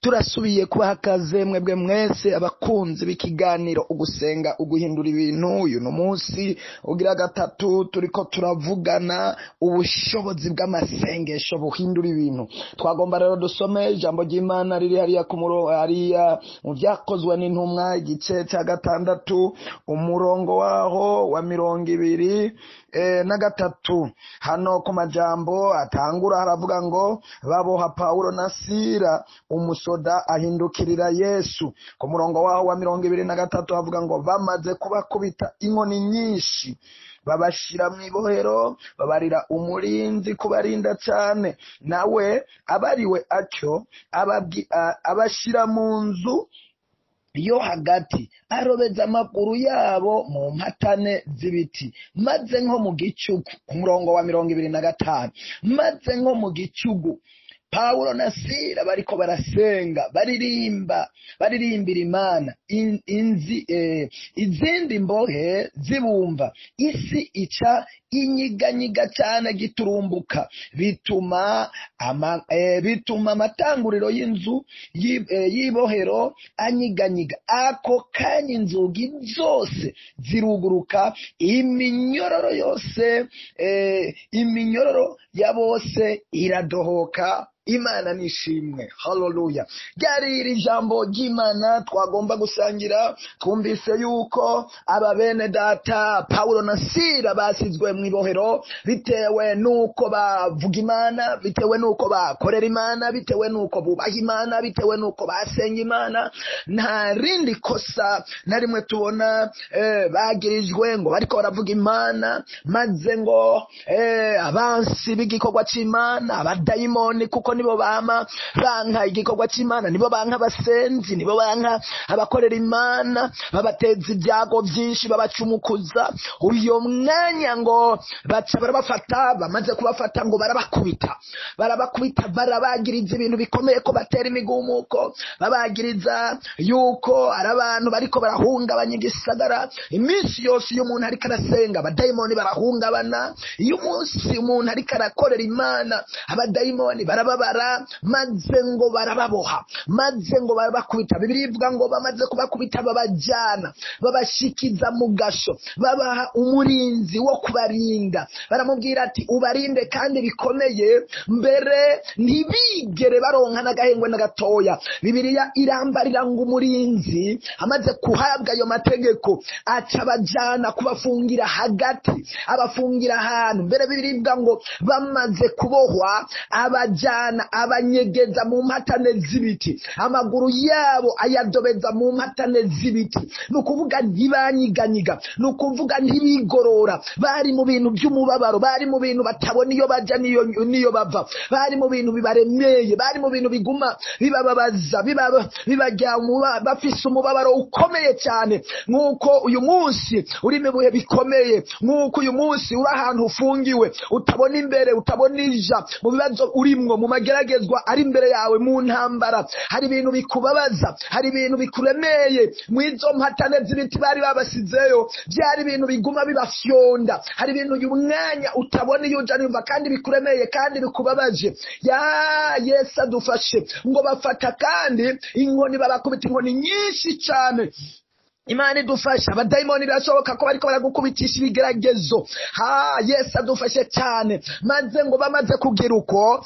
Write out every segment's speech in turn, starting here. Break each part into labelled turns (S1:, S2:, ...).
S1: turasubiye kubaha akaze mwebwe mwese abakunzi b'ikiganiro ugusenga uguhindura ibintu uyu ni umunsi ugira gatatu turiko turavugana ubushobozi bw'amasengesho buhindura ibintu. Twagomba rero dusome ijambo ry'imana riri hariya ku hariya mu byakozwe n'intumwa igice cya gatandatu umurongo waho wa mirongo ibiri eh, na gatatu hano ku majambo atangura haravuga ngo baboha pawulo na sira umusoda ahindukirira yesu. Ku murongo waho wa mirongo ibiri na gatatu havuga ngo bamaze kubakubita inkoni nyinshi babashira mu ibohero babarira umurinzi kubarinda cyane nawe abariwe atyo ababwi- a- abashira mu nzu yo hagati arobeza amaguru yabo mu mpatane z'ibiti. Maze nko mu gicugu ku murongo wa mirongo ibiri na gatanu maze nko mu gicugu pawulo na sila bariko barasenga baririmba baririmbira imana. In- inzi eh, izindi mbohe zibumva isi ica inyiganyiga cyane giturumbuka. Bituma ama, eh, bituma amatanguriro y'inzu y'i- eh, y'ibohero anyiganyiga. Ako kanya inzugi zose ziruguruka iminyororo yose iminyororo ya bose iradohoka. Imana nishimwe haleluya ryari iri jambo ry'imana twagomba gusangira? Twumvise yuko aba bene data pawulo na sila basizwe mu ibohero bitewe n'uko bavuga imana bitewe n'uko bakorera imana bitewe n'uko bubaha imana bitewe n'uko basenga imana. Nta rindi kosa na rimwe tubona eh, bagirijwe ngo bariko baravuga imana maze ngo eh, abansi b'igikorwa c'imana abadayimoni kuko nibo bama banka igikorwa c'imana nibo banka abasenzi nibo banka abakorera imana babateza ibyago byinshi babacumukuza. Uyo mwanya ngo baca barabafata bamaze kubafata ngo barabakubita. Barabakubita barabagiriza ibintu bikomeye ko batera imigumuko. Babagiriza yuko ari abantu bariko barahungabanya igisagara. Iminsi yose iyo umuntu ariko arasenga abadayimoni barahungabana. Iyo umunsi umuntu ariko arakorera imana abadayimoni barababara maze ngo barababoha. Maze ngo barabakubita bibiri ivuga ngo bamaze kubakubita babajyana babashikiza mu gasho babaha umurinzi wo kubarinda. Baramubwira ati ubarinde kandi bikomeye mbere ntibigere baronka n'agahengwe na gatoya bibiliya irambarira ngo umurinzi amaze kuhabwa ayo mategeko aca abajyana kubafungira hagati abafungira ahantu. Mbere biribwa ngo bamaze kubohwa abajyana abanyegeza mu mpatane z'ibiti. Amaguru yabo ayadobeza mu mpatane z'ibiti. Ni ukuvuga ntibanyiganyiga ni ukuvuga ntibigorora bari mu bintu by'umubabaro bari mu bintu batabona iyo bajya n'iyo bava. Bari mu bintu bibaremeye bari mu bintu biguma bibababaza biba- bibajya muba- bafise umubabaro ukomeye cyane. Nk'uko uyu munsi uri mu bihe bikomeye nk'uko uyu munsi uri ahantu ufungiwe utabona imbere utabona ija mu bibazo urimwo mu mageragezwa ari imbere yawe mu ntambara. Hari ibintu bikubabaza hari ibintu bikuremeye mu izo mpatane z'ibiti bari babasizeyo byari ibintu biguma bibafyonda. Hari ibintu uyu mwanya utabona iyo uja nimva kandi bikuremeye kandi bikubabaje. Ya yesu adufashe ngo bafata kandi inkoni babakubita inkoni nyinshi cyane imana idufasha abadayimoni birashoboka ko bariko baragukubitisha ibigeragezo. Ha yesu adufashe cyane. Maze ngo bamaze kugira uko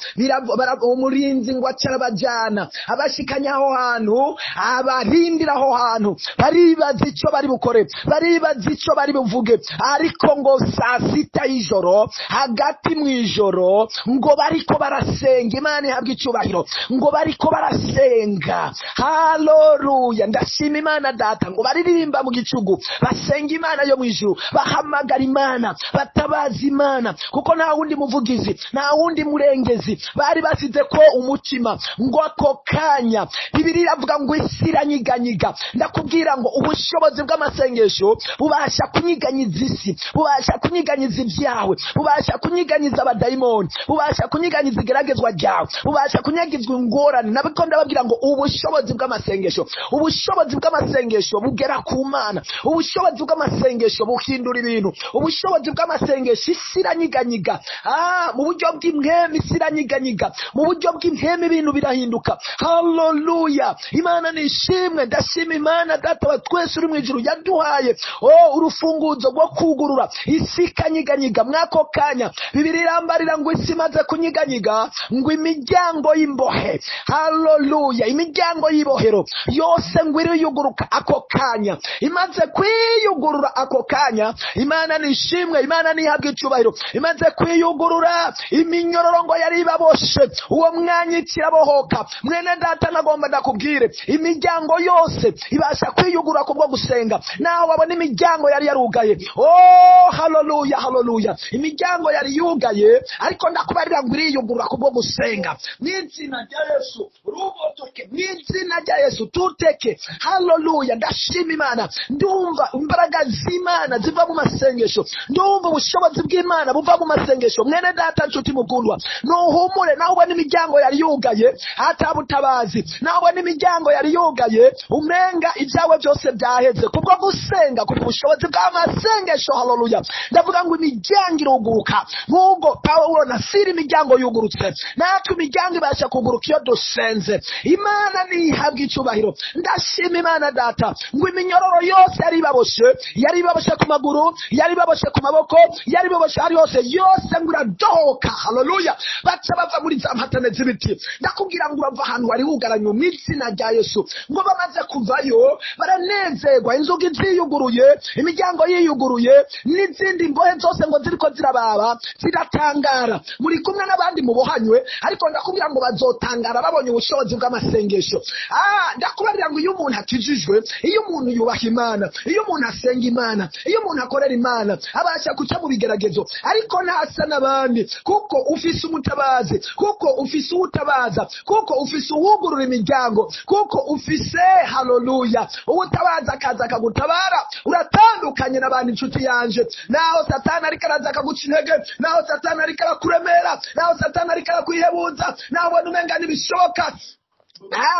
S1: umurinzi ngo aca arabajyana. Abashikanye aho hantu abarindira aho hantu. Baribaza icyo bari bukore baribaza icyo bari buvuge. Ariko ngo saa sita y'ijoro hagati mu ijoro ngo bariko barasenga. Imana ihabwa icyubahiro ngo bariko barasenga. Haleluya. Ndashima imana data ngo baririmba mu gicugu basenga imana yo mu ijuru bahamagara imana batabaza imana kuko nta wundi muvugizi nta wundi murengezi bari basize ko umutima ngo ako kanya. Bibiri iravuga ngo isi iranyiganyiga. Ndakubwira ngo ubushobozi bw'amasengesho bubasha kunyiganyiza isi bubasha kunyiganyiza ibyawe bubasha kunyiganyiza abadayimoni bubasha kunyiganyiza igeragezwa ryawe bubasha kunyagizwa ingorane. Nabiko ndababwira ngo ubushobozi bw'amasengesho ubushobozi bw'amasengesho bugera gushika ku mana ubushobozi bw'amasengesho buhindura ibintu. Ubushobozi bw'amasengesho isi iranyiganyiga Ah, mu buryo bw'imwemi isi iranyiganyiga mu buryo bw'imwemi ibintu birahinduka. Haleluya imana ni ishimwe. Ndashima imana data twese uri mu ijuru yaduhaye. Oh urufunguzo rwo kugurura isi ikanyiganyiga. Mwako kanya. Bibiri irambarira ngo isi imaze kunyiganyiga ngo imiryango y'imbohe. Haleluya imiryango y'ibohero yose ngo iriyuguruka. Ako kanya. Imaze kwiyugurura ako kanya. Imana ni ishimwe imana nihabwa icyubahiro. Imaze kwiyugurura iminyororo yari ibaboshe. Uwo mwanya ikirabohoka mwene data nagomba ndakubwire imiryango yose ibasha kwiyugurura kubwo gusenga. Naho wabona imiryango yari yarugaye. Oh haleluya haleluya imiryango yari yugaye ariko ndakubarira ngo iriyugurura kubwo gusenga. Mu izina rya yesu. Rubotoke. Mu izina rya yesu. Tuteke. Haleluya ndashima imana ndumva imbaraga z'imana ziva mu masengesho. Ndumva ubushobozi bw'imana buva mu masengesho. Mwene data nshuti mukundwa nuhumure naho ubona imiryango yari yugaye hatabutabazi naho ubona imiryango yari yugaye umenga ibyawe byose byaheze. Kubwo gusenga kuri ubushobozi bw'amasengesho haleluya. Ndavuga ngo imiryango iruguruka. Nk'ubwo pawulo na siri imiryango yugurutse natwe imiryango ibasha kuguruka iyo dusenze. Imana nihabwa icyubahiro. Ndashima imana data. Ngo iminyororo yose yari ibaboshe yari ibaboshe ku maguru yari ibaboshe ku maboko yari ibaboshe ahari hose yose ngo iradohoka haleluya! Baca bava muri za mpatane z'ibiti. Ndakubwira ngo urava ahantu wari wugaranywe mu izina rya yesu. Ngo bamaze kuvayo baranezerwa. Inzugi ziyuguruye imiryango yiyuguruye n'izindi mbohe zose ngo ziriko zirababa ziratangara. Muri kumwe n'abandi mubohanywe ariko ndakubwira ngo bazotangara babonye ubushobozi bw'amasengesho. Ah ndakubarira ngo iyo umuntu akijijwe iyo umuntu yubaha imana. Iyo umuntu asenga imana iyo umuntu akorera imana abasha guca mu bigeragezo. Ariko ntasa n'abandi. Kuko ufise umutabazi kuko ufise uwutabaza kuko ufise uwugurura imiryango kuko ufise haleluya uwutabaza akaza akagutabara. Uratandukanye n'abandi inshuti yanje. Naho satani ariko araza akaguca intege naho satani ariko arakuremera naho satani ariko arakwihebuza naho ubona umenga ntibishoboka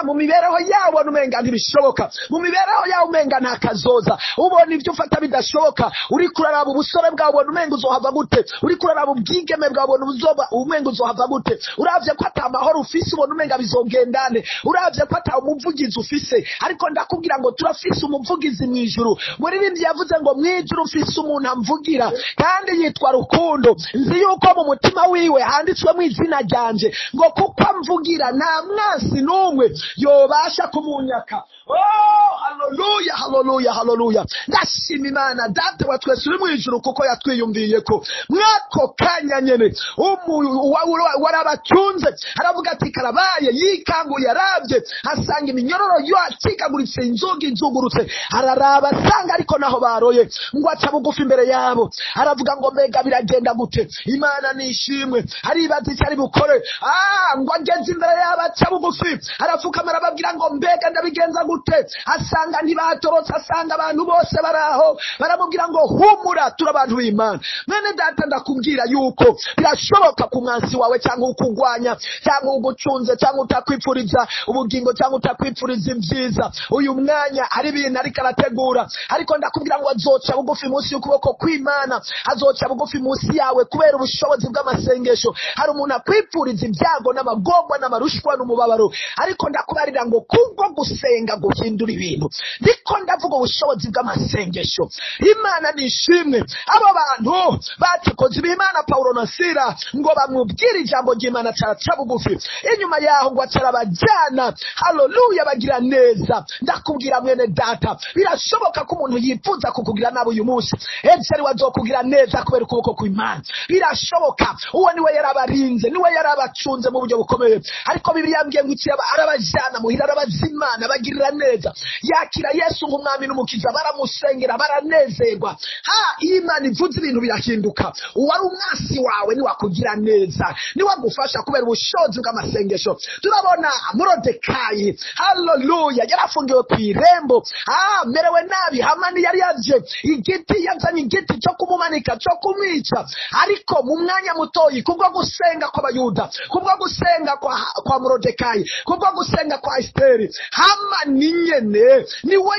S1: mu mibereho ubona umenga ntibishoboka. Mu mibereho yawe umenga nta kazoza. Ubona ibyo ufata bidashoboka. Uri kuraraba ubusore bwawe ubona umenga uzohava gute? Uri kuraraba ubwigeme bwawe ubona umenga uzohava gute? Uravye ko ata mahoro ufise ubona umenga bizogendane uravye ko ata umuvugizi ufise. Ariko ndakubwira ngo turafise umuvugizi mu ijuru. Muririmbyi yavuze ngo mu ijuru ufise umuntu amvugira kandi yitwa rukundo. Nzi yuko mu mutima wiwe handitswemo izina ryanje ngo kuko amvugira nta mwansi n'umwe yobasha kumunyaka oh haleluya haleluya haleluya ndashima imana data wa twese uri mu ijuru kuko yatwiyumviye ko mwako kanya nyene. Umu- wa- wa- warabacunze aravuga ati karabaye yikanguye arabye. Asanga iminyororo yacikaguritse inzugi nzugurutse araraba asanga ariko naho baroye. Ngo aca bugufi imbere yabo. Aravuga ngo mbega biragenda gute? Imana nishimwe aribaza icyo ari bukore. Ah ngo ageze imbere yabo aca bugufi. Arapfukama arababwira ngo mbega ndabigenza gute? Asanga ntibatorotse asanga abantu bose bari aho. Baramubwira ngo humura turi abantu b'imana. Mwene data ndakubwira yuko birashoboka ku mwansi wawe cyangwa ukugwanya cyangwa ugucunze cyangwa utakwipfuriza ubugingo cyangwa utakwipfuriza ibyiza. Uyu mwanya hari ibintu ariko arategura. Ariko ndakubwira ngo azoca bugufi munsi y'ukuboko kw'imana. Azoca bugufi munsi yawe kubera ubushobozi bw'amasengesho. Hari umuntu akwipfuriza ibyago n'amagorwa n'amarushwa n'umubabaro. Ariko ndakubarira ngo kubwo gusenga guhindura ibintu. Ndiko ndavuga ubushobozi bw'amasengesho. Imana ni ishimwe. Abo bantu bacokoze b'imana pawulo na sira ngo bamubwire ijambo ry'imana caraca bugufi inyuma yaho ngo acarabajyana haleluya bagira neza. Ndakubwira mwene data. Birashoboka ko umuntu yifuza kukugira nabi uyu munsi. Ejo ari wazokugira neza kubera ukuboko kw'imana. Birashoboka. Uwo ni we yarabarinze ni we yarabacunze mu buryo bukomeye. Ariko bibiliya yambwiye ngo iki arabajyana muhira arabazimana bagirira neza. Yakira yesu nk'umwami n'umukiza baramusengera baranezerwa. Ha iyo imana ivuze ibintu birahinduka. Uwari umwasi wawe niwakugira neza niwagufasha kubera ubushobozi bw'amasengesho. Turabona murodekayi haleluya yarafungiwe ku irembo. Ah merewe nabi hamani yari yaje igiti yazanye igiti cyo kumumanika cyo kumwica. Ariko mu mwanya mutoyi kubwo gusenga kw'abayuda kubwo gusenga kwa, kwa murodekayi kubwo gusenga kwa esiteri hamani nyene ni we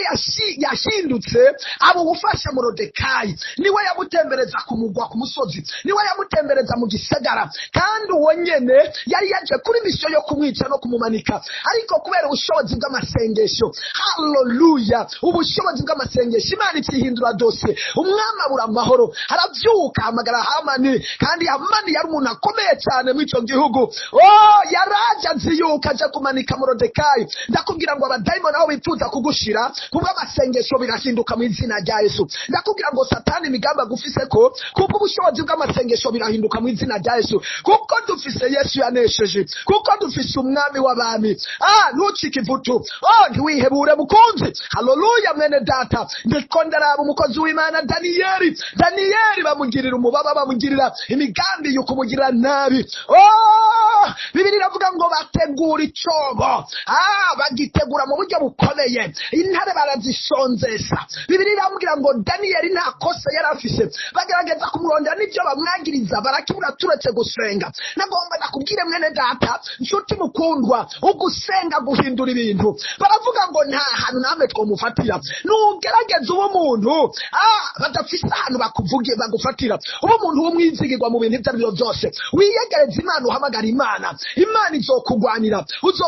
S1: yahindutse aba ubufasha morodekayi ni we yamutembereza ku mugwa ku musozi. Niwe yamutembereza mu gisagara. Kandi uwo nyene yari yaje kuri misiyo yo kumwica no kumumanika. Ariko kubera ubushobozi bw'amasengesho. Haleluya ubushobozi bw'amasengesho. Imana ikihindura dosiye umwami abura amahoro. Arabyuka ahamagara hamani. Kandi hamani yari umuntu akomeye cyane muri icyo gihugu. Oh yaraje aziyuka aja kumanika morodekayi ndakubwira ngo abadayimoni aho bifuza kugushira kubwo amasengesho birahinduka mu izina rya yesu. Ndakubwira ngo satani imigambi agufise ko kubwo ubushobozi bw'amasengesho birahinduka mu izina rya yesu. Kuko dufise yesu yanesheje kuko dufise umwami w'abami. Ah ntucike ivutu. Oh ntiwihebure mukunzi. Haleluya mwene data. Ndiko ndaraba umukozi w'imana daniyeli. Daniyeli bamugirira umubaba bamugirira imigambi yo kumugirira nabi. Oh bibiri iravuga ngo bategura icobo ah bagitegura mu buryo bukomeye. Intare barazisonzesa bibiri iramubwira ngo daniyeli nta kosa yari afise. Bagerageza kumurondera n'ibyo bamwagiriza barakibura turetse gusenga. Nagomba nakubwire mwene data nshuti mukundwa ugusenga guhindura ibintu. Baravuga ngo nta hantu namwe twomufatira nugerageza uba umuntu ah, badafise ahantu bagufatira. Uba umuntu w'umwizigirwa mu bintu ibyo ari byo byose. Wiyegereza imana uhamagara imana. Imana izokugwanira.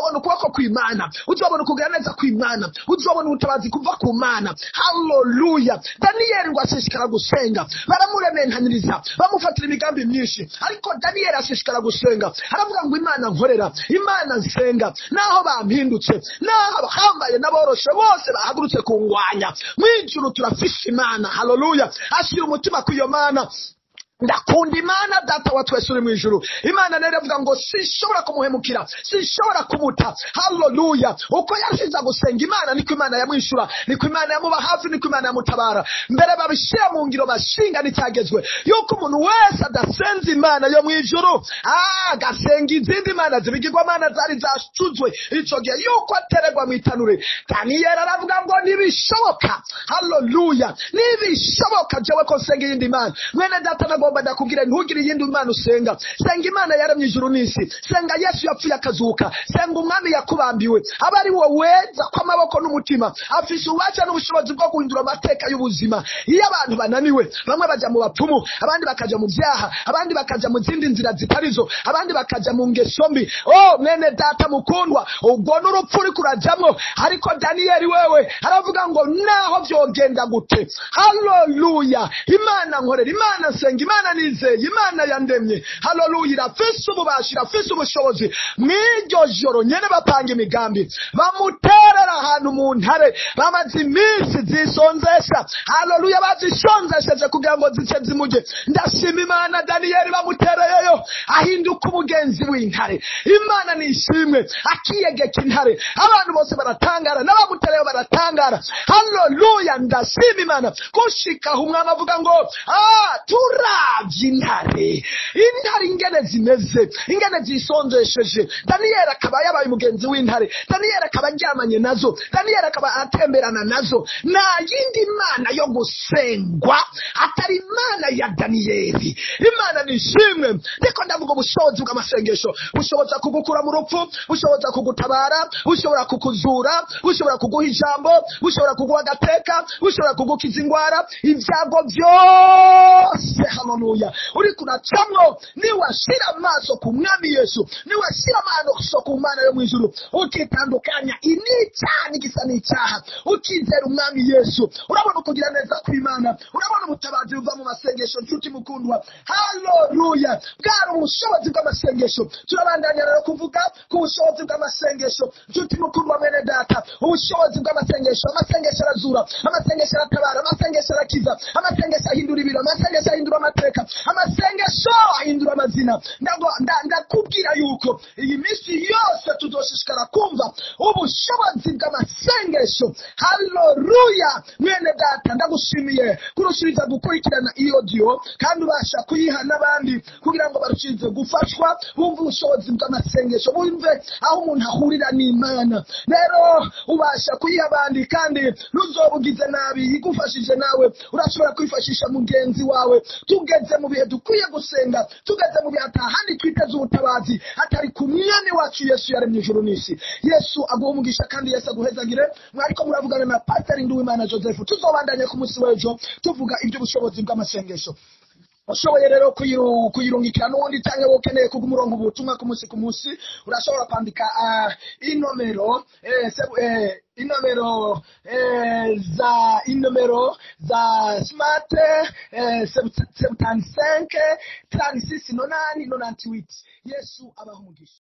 S1: Uzobona ukuboko kw'imana uzobona ukugira neza kw'imana uzobona ubutabazi kuva ku mana. Haleluya daniyeli ngo ashishikara gusenga baramurementaniriza bamufatira imigambi myinshi ariko daniyeli ashishikara gusenga aravuga ngo imana nkorera imana nsenga. Naho bampindutse naho abahambaye n'aboroshe bose bahagurutse kungwanya mw'ijuru turafishe imana. Haleluya ashyira umutima ku iyo mana. Ndakunda imana data wa twese mu ijuru. Imana rero iravuga ngo sinshobora kumuhemukira sinshobora kumuta. Haleluya uko yashiza gusenga imana niko imana yamwishyura niko imana yamuba hafi niko imana yamutabara. Mbere babishyira mu ngiro bashinga n'icyagezwe yuko umuntu wese adasenza imana yo mu ijuru ah, agasenga izindi mana zibigirwamana zari zacuzwe icyo gihe yuko atererwa mu itanure. Daniyeli aravuga ngo ntibishoboka haleluya ntibishoboka jewe ko nsenga iyindi mana. Mwene data nagomba ndakubwira ntugire iyindi mana usenga. Senga imana yaremye ijuru n'isi. Senga yesu yapfuye akazuka. Senga umwami yakubambiwe. Aba ari wowe weza kw'amaboko n'umutima. Afise ububasha n'ubushobozi bwo guhindura amateka y'ubuzima. Iyo abantu bananiwe bamwe bajya mu bapfumu abandi bakaja mu byaha abandi bakaja mu zindi nzira zitarizo abandi bakaja mu ngeso mbi. Oh mwene data mukundwa ubwo n'urupfu uri kurajamwo. Ariko daniyeli wewe aravuga ngo naho vyogenda gute? Haleluya imana nkorera imana nsenga imana nizeye imana yandemye. Haleluya irafise ububasha irafise ubushobozi. Mw'iryo joro nyene bapanga imigambi. Bamuterera ahantu mu ntare. Bamaze iminsi zisonzesha haleluya bazisonzesheje kugira ngo zice zimujye ndashima imana daniyeli bamutereyeyo. Ahinduka umugenzi w'intare. Imana nishimwe. Akiyegeka intare. Abantu bose baratangara. N'abamutereyeho baratangara. Haleluya ndashima imana. Gushikaho umwami avuga ngo ah turavye intare intare ingene zimeze ingene zisonzesheje daniyeli akaba yabaye umugenzi w'intare. Daniyeli akaba aryamanye na zo. Daniyeli akaba atemberana na zo. Nta yindi mana yo gusengwa atari imana ya daniyeli imana nishimwe ndiko ndavuga ubushobozi bw'amasengesho. Bushobora kugukura mu rupfu bushobora kugutabara bushobora kukuzura bushobora kuguha ijambo bushobora kuguha agateka bushobora kugukiza indwara ibyago byose haleluya uri kuracamwo niwashira amaso ku mwami yesu. Niwashira amaso ku mana yo mu ijuru ukitandukanya inicyaha n'igisa n'icyaha ukizera umwami yesu. Urabona ukugira neza kw'imana urabona ubutabazi buva mu masengesho nshuti mukundwa. Haleluya bwari ubushobozi bw'amasengesho turabandanya rero kuvuga ku bushobozi bw'amasengesho nshuti mukundwa mwene data. Ubushobozi bw'amasengesho amasengesho arazura amasengesho aratabara amasengesho arakiza amasengesho ahindura ibiro amasengesho ahindura amateka amasengesho ahindura amazina. Ndakubwira yuko iyi minsi yose tuzoshishikara kumva ubushobozi bw'amasengesho. Haleluya mwene data ndagushimiye kurushiriza gukurikirana iyo audio kandi ubasha kuyiha n'abandi kugira ngo barushirize gufashwa bumve ubushobozi bw'amasengesho. Bumve aho umuntu ahurira n'imana. Rero ubasha kuyiha abandi kandi ntuzobugize nabi igufashije nawe urashobora kwifashisha mugenzi wawe. Tugeze mu bihe dukwiye gusenga tugeze mu bihe atahandi twiteze ubutabazi atari ku mwami wacu yesu yaremye ijuru n'isi. Yesu aguha umugisha kandi yesu aguhezagire mwariko muravugana na pasiteri nduwimana joseph tuzobandanya ku munsi w'ejo tuvuga iby'ubushobozi bw'amasengesho. Ushoboye rero kuyiru- kuyirungikira n'ubundi cyangwa wowe ukeneye kuga umurongo ubutumwa ku munsi ku munsi urashobora kwandika ah, inomero eh, eh, inomero eh, za inomero za smart eh, sebutani senke tani sisi nonani nonanti witi yesu abaha umugisha.